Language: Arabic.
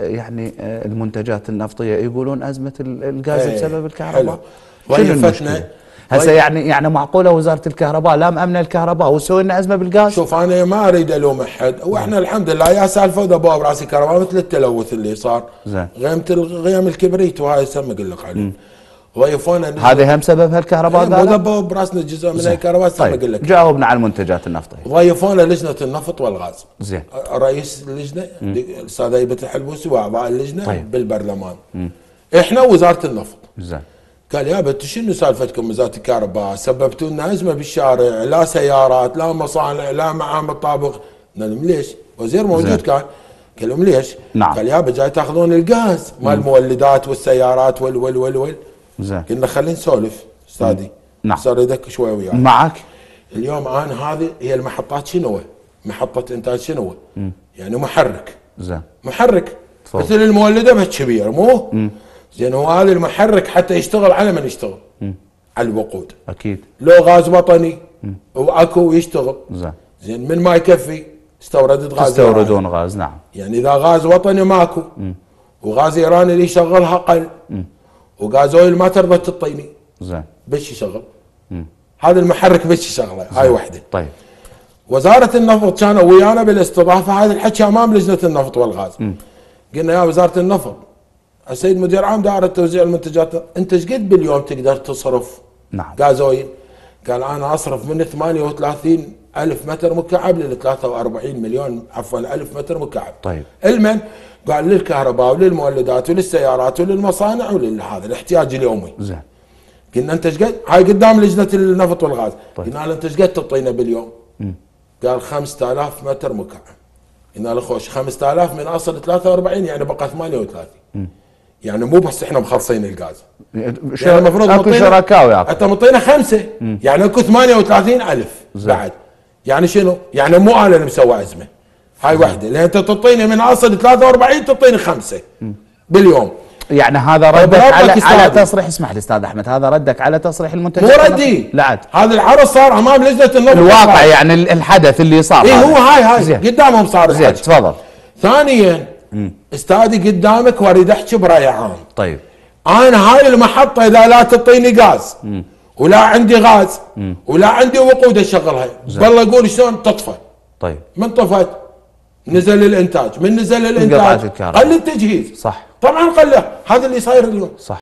يعني آه، المنتجات النفطية يقولون أزمة ال- الغاز إيه، بسبب الكهرباء. شنو ضيفتنا- المشكلة؟ هسه يعني يعني معقولة وزارة الكهرباء لا مأمنة الكهرباء وسوي لنا أزمة بالغاز؟ شوف أنا ما أريد ألوم أحد وإحنا الحمد لله يا سالفة ودبوا براسي كهرباء مثل التلوث اللي صار زين. غيمة ال- غيم الكبريت وهاي هسه ما أقول لك عليه ضيفونا هذه هم سببها الكهرباء مو قالوا؟ دبوا براسنا جزء من. الكهرباء ما أقول طيب لك جاوبنا على المنتجات النفطيه ضيفونا لجنة النفط والغاز زين رئيس اللجنة الاستاذ هيبه الحلبوسي وأعضاء اللجنة طيب. بالبرلمان إحنا وزارة النفط زين قال يا بنت شنو سالفتكم وزارة الكهرباء سببتوا لنا ازمه بالشارع لا سيارات لا مصانع لا معامل طابق قلنا لهم ليش؟ وزير موجود زين. كان قال لهم ليش؟ نعم. قال يابا جاي تاخذون الغاز مال المولدات والسيارات وال وال وال وال زين. قلنا خلينا نسولف أستاذي. نعم. صار اريدك شوي وياي. معك؟ اليوم أنا هذه هي المحطات شنو؟ محطة إنتاج شنو؟ يعني محرك. زين. محرك. تفضل. مثل المولدة بس كبير مو؟ زين هو هذا المحرك حتى يشتغل على من يشتغل؟ على الوقود. أكيد. لو غاز وطني وأكو يشتغل. زين. زين من ما يكفي؟ استوردت غاز تستوردون غاز نعم. يعني إذا غاز وطني ماكو. وغاز إيراني اللي يشغلها قل. وغاز اويل ما ترضى تعطيني زين. بس يشغل هذا المحرك بس يشغله هاي وحدة. طيب. وزارة النفط كانوا ويانا بالاستضافة هذا الحكي أمام لجنة النفط والغاز. قلنا يا وزارة النفط السيد مدير عام دائره توزيع المنتجات أنت إيش قد باليوم تقدر تصرف؟ نعم. غازويل قال أنا أصرف من 38 ألف متر مكعب ل 43 مليون عفوا ألف متر مكعب. طيب. المن قال للكهرباء وللمولدات وللسيارات وللمصانع ولهذا الاحتياج اليومي. زين. قلنا أنت إيش قد هاي قدام لجنة النفط والغاز. طيب. قلنا له أنت إيش قد تعطينا باليوم؟ قال 5000 متر مكعب. قلنا له خوش 5000 من أصل 43 يعني بقى 38 يعني مو بس إحنا مخلصين الغاز. يعني المفروض أكو شركاء أنت مطينا خمسة يعني أكو 38 ألف زين. بعد. يعني شنو؟ يعني مو أنا اللي مسوي ازمه هاي واحدة لأن أنت تعطيني من اصل 43 تعطيني خمسة باليوم. يعني هذا طيب ردك على. على تصريح اسمح لي أستاذ أحمد هذا ردك على تصريح مو المنتجات ردي. لا عاد. هذا العرض صار أمام لجنة النفط الواقع يعني ال- الحدث اللي صار اي. هو هاي هاي. زين. قدامهم صار زين. تفضل. ثانيا استاذي قدامك واريد أحكي برأي عام. طيب. أنا هاي المحطة إذا لا تعطيني غاز ولا عندي غاز ولا عندي وقود أشغلها. بالله أقول شلون تطفى؟ طيب. من طفت نزل الإنتاج. من نزل الإنتاج. قل التجهيز. صح. طبعا قل هذا اللي صاير اليوم. صح.